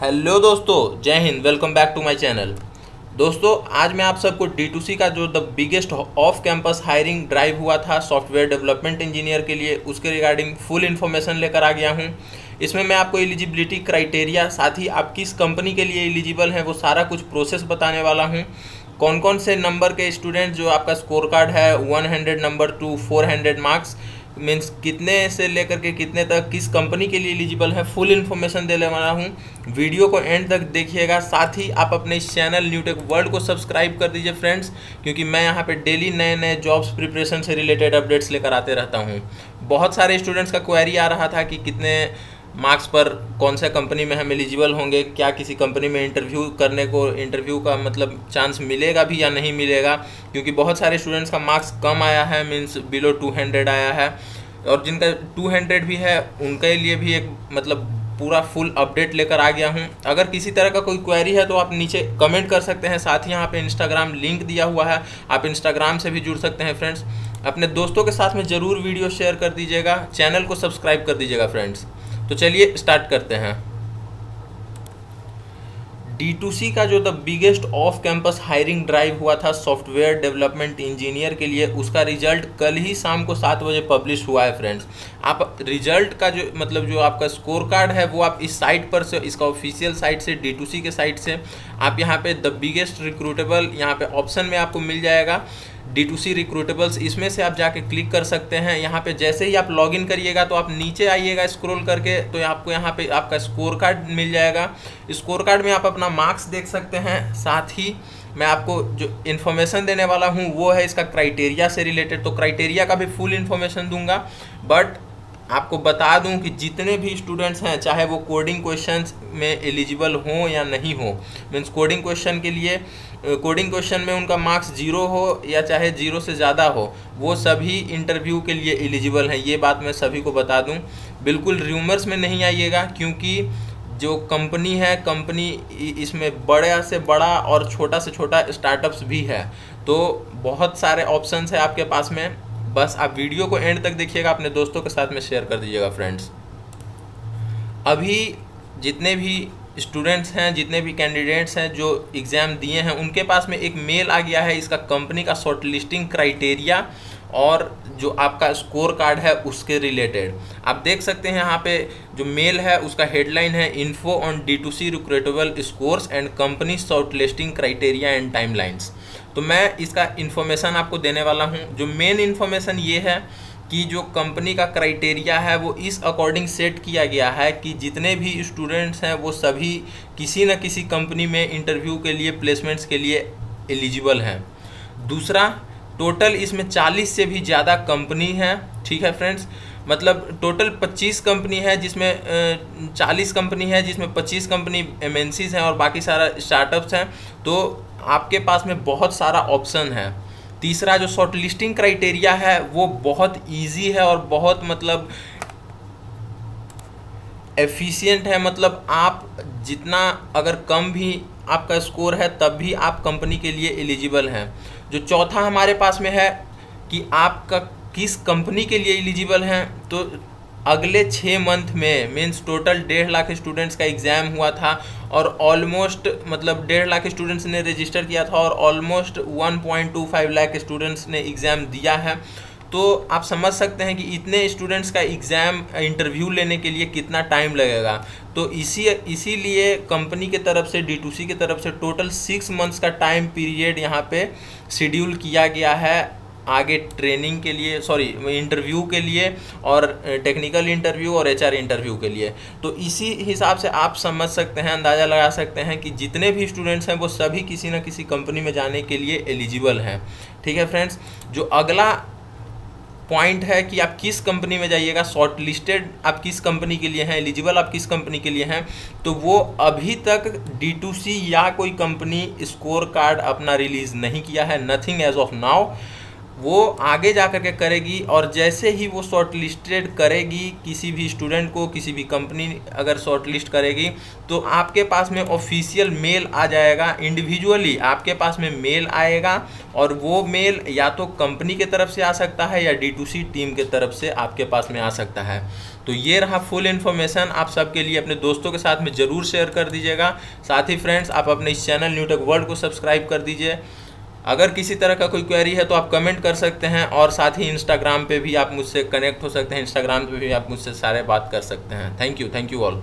Hello दोस्तों, जय Hind, welcome back to my channel. दोस्तों, आज मैं आप सबको डी का जो the biggest off campus hiring drive हुआ था सॉफ्टवेयर डेवलपमेंट इंजीनियर के लिए, उसके रिगार्डिंग फुल इन्फॉर्मेशन लेकर आ गया हूँ। इसमें मैं आपको एलिजिबिलिटी क्राइटेरिया, साथ ही आप किस कंपनी के लिए एलिजिबल हैं, वो सारा कुछ प्रोसेस बताने वाला हूँ। कौन कौन से नंबर के स्टूडेंट जो आपका स्कोर कार्ड है 100 नंबर टू 400 मार्क्स मीन्स कितने से लेकर के कितने तक, किस कंपनी के लिए एलिजिबल है फुल इन्फॉर्मेशन देने वाला हूँ। वीडियो को एंड तक देखिएगा। साथ ही आप अपने इस चैनल न्यूटेक वर्ल्ड को सब्सक्राइब कर दीजिए फ्रेंड्स क्योंकि मैं यहाँ पे डेली नए नए जॉब्स प्रिपरेशन से रिलेटेड अपडेट्स लेकर आते रहता हूँ। बहुत सारे स्टूडेंट्स का क्वेरी आ रहा था कि कितने मार्क्स पर कौन सा कंपनी में हम एलिजिबल होंगे, क्या किसी कंपनी में इंटरव्यू करने को इंटरव्यू का मतलब चांस मिलेगा भी या नहीं मिलेगा, क्योंकि बहुत सारे स्टूडेंट्स का मार्क्स कम आया है मीन्स बिलो टू हंड्रेड आया है, और जिनका टू हंड्रेड भी है, उनके लिए भी एक मतलब पूरा फुल अपडेट लेकर आ गया हूँ। अगर किसी तरह का कोई क्वेरी है तो आप नीचे कमेंट कर सकते हैं, साथ ही यहाँ पे इंस्टाग्राम लिंक दिया हुआ है, आप इंस्टाग्राम से भी जुड़ सकते हैं फ्रेंड्स अपने दोस्तों के साथ में ज़रूर वीडियो शेयर कर दीजिएगा चैनल को सब्सक्राइब कर दीजिएगा फ्रेंड्स तो चलिए स्टार्ट करते हैं। डी का जो the biggest off campus hiring drive हुआ था सॉफ्टवेयर डेवलपमेंट इंजीनियर के लिए, उसका रिज़ल्ट कल ही शाम को सात बजे पब्लिश हुआ है फ्रेंड्स आप रिज़ल्ट का जो मतलब जो आपका स्कोर कार्ड है, वो आप इस साइट पर से, इसका ऑफिशियल साइट से डी के साइट से, आप यहाँ पे द बिगेस्ट रिक्रूटेबल यहाँ पे ऑप्शन में आपको मिल जाएगा। डी टू सी रिक्रूटेबल्स इसमें से आप जाके क्लिक कर सकते हैं। यहाँ पे जैसे ही आप लॉगिन करिएगा तो आप नीचे आइएगा स्क्रॉल करके तो आपको यहाँ पे आपका स्कोर कार्ड मिल जाएगा। स्कोर कार्ड में आप अपना मार्क्स देख सकते हैं। साथ ही मैं आपको जो इन्फॉर्मेशन देने वाला हूँ, वो है इसका क्राइटेरिया से रिलेटेड तो क्राइटेरिया का भी फुल इन्फॉर्मेशन दूँगा। बट आपको बता दूँ कि जितने भी स्टूडेंट्स हैं, चाहे वो कोडिंग क्वेश्चंस में एलिजिबल हों या नहीं हो मीन्स कोडिंग क्वेश्चन के लिए कोडिंग क्वेश्चन में उनका मार्क्स ज़ीरो हो या चाहे ज़ीरो से ज़्यादा हो, वो सभी इंटरव्यू के लिए एलिजिबल हैं। ये बात मैं सभी को बता दूँ। बिल्कुल र्यूमर्स में नहीं आइएगा, क्योंकि जो कंपनी है कंपनी इसमें बड़ा से बड़ा और छोटा से छोटा स्टार्टअप्स भी है। तो बहुत सारे ऑप्शंस है आपके पास में। बस आप वीडियो को एंड तक देखिएगा, अपने दोस्तों के साथ में शेयर कर दीजिएगा फ्रेंड्स अभी जितने भी स्टूडेंट्स हैं, जितने भी कैंडिडेट्स हैं, जो एग्ज़ाम दिए हैं, उनके पास में एक मेल आ गया है, इसका कंपनी का शॉर्ट लिस्टिंग क्राइटेरिया और जो आपका स्कोर कार्ड है उसके रिलेटेड आप देख सकते हैं यहाँ पे जो मेल है, उसका हेडलाइन है info on D two C recruitable scores and company shortlisting criteria and timelines तो मैं इसका इन्फॉर्मेशन आपको देने वाला हूँ। जो मेन इन्फॉर्मेशन ये है कि जो कंपनी का क्राइटेरिया है, वो इस अकॉर्डिंग सेट किया गया है कि जितने भी स्टूडेंट्स हैं, वो सभी किसी न किसी कंपनी में इंटरव्यू के लिए प्लेसमेंट्स के लिए एलिजिबल हैं। दूसरा टोटल इसमें 40 से भी ज़्यादा कंपनी है, ठीक है फ्रेंड्स मतलब टोटल 25 कंपनी है जिसमें 40 कंपनी है, जिसमें 25 कंपनी एम हैं और बाकी सारा स्टार्टअप्स हैं। तो आपके पास में बहुत सारा ऑप्शन है। तीसरा जो शॉर्ट लिस्टिंग क्राइटेरिया है, वो बहुत इजी है और बहुत मतलब एफिशिएंट है। मतलब आप जितना अगर कम भी आपका स्कोर है, तब भी आप कंपनी के लिए एलिजिबल हैं। जो चौथा हमारे पास में है कि आपका किस कंपनी के लिए एलिजिबल हैं तो अगले छः मंथ में मीन्स टोटल डेढ़ लाख स्टूडेंट्स का एग्ज़ाम हुआ था और ऑलमोस्ट मतलब डेढ़ लाख स्टूडेंट्स ने रजिस्टर किया था और ऑलमोस्ट 1.25 लाख स्टूडेंट्स ने एग्ज़ाम दिया है। तो आप समझ सकते हैं कि इतने स्टूडेंट्स का एग्ज़ाम इंटरव्यू लेने के लिए कितना टाइम लगेगा। तो इसी, इसीलिए कंपनी के तरफ़ से डी की तरफ़ से टोटल सिक्स मंथ्स का टाइम पीरियड यहाँ पे शेड्यूल किया गया है। आगे ट्रेनिंग के लिए सॉरी इंटरव्यू के लिए और टेक्निकल इंटरव्यू और एचआर इंटरव्यू के लिए। तो इसी हिसाब से आप समझ सकते हैं, अंदाज़ा लगा सकते हैं कि जितने भी स्टूडेंट्स हैं वो सभी किसी न किसी कंपनी में जाने के लिए एलिजिबल हैं। ठीक है फ्रेंड्स जो अगला पॉइंट है कि आप किस कंपनी में जाइएगा, शॉर्ट लिस्टेड आप किस कंपनी के लिए हैं, एलिजिबल आप किस कंपनी के लिए हैं तो वो अभी तक डी या कोई कंपनी स्कोर कार्ड अपना रिलीज़ नहीं किया है नथिंग एज ऑफ़ नाउ वो आगे जा कर के करेगी और जैसे ही वो शॉर्ट लिस्टेड करेगी किसी भी स्टूडेंट को, किसी भी कंपनी अगर शॉर्ट लिस्ट करेगी तो आपके पास में ऑफिशियल मेल आ जाएगा इंडिविजुअली आपके पास में मेल आएगा और वो मेल या तो कंपनी के तरफ़ से आ सकता है या डी टीम के तरफ़ से आपके पास में आ सकता है। तो ये रहा फुल इन्फॉर्मेशन आप सबके लिए अपने दोस्तों के साथ में ज़रूर शेयर कर दीजिएगा। साथ ही फ्रेंड्स आप अपने इस चैनल न्यूटेक वर्ल्ड को सब्सक्राइब कर दीजिए। अगर किसी तरह का कोई क्वेरी है तो आप कमेंट कर सकते हैं और साथ ही इंस्टाग्राम पे भी आप मुझसे कनेक्ट हो सकते हैं। इंस्टाग्राम पे भी आप मुझसे सारे बात कर सकते हैं। Thank you thank you all